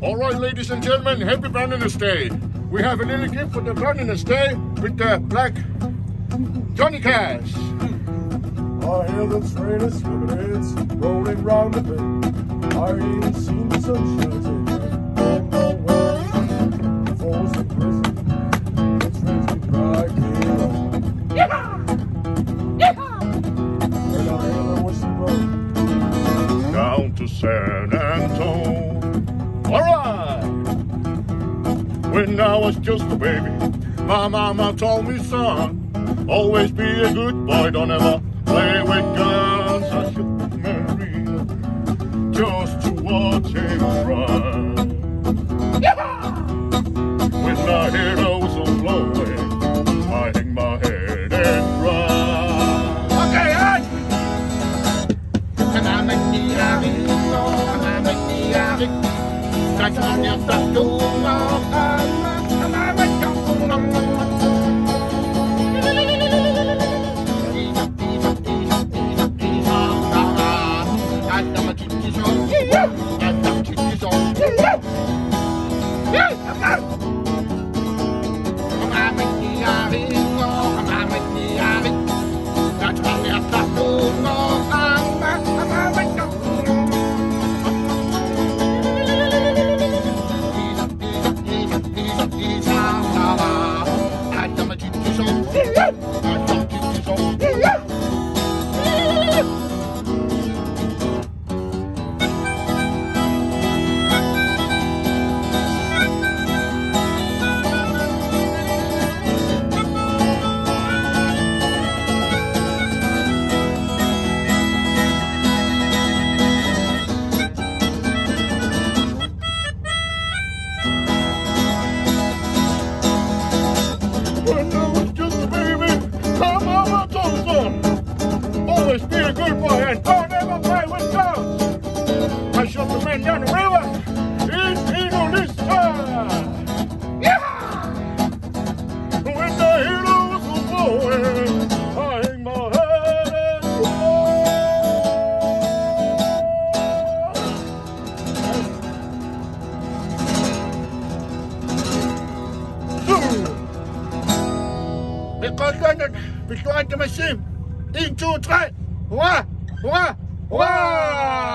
All right, ladies and gentlemen, happy Valentine's Day. We have a little gift for the Valentine's Day with the black Johnny Cash. I hear the train is swimming, it's rolling round the bend. I ain't seen the sunshine yet. On way, Folsom prison. The train's been back here. And I hear the whistle blow. Down to San When I was just a baby, my mama told me, son, always be a good boy, don't ever play with guns. I should marry just to watch him run. When I hear the whistle blowing, I hang my head and run. Okay, on. When I was just baby, told son, always be a good boy and don't Recorder, bestuan the machine. In two, three. Hurrah! Hurrah! Hurrah!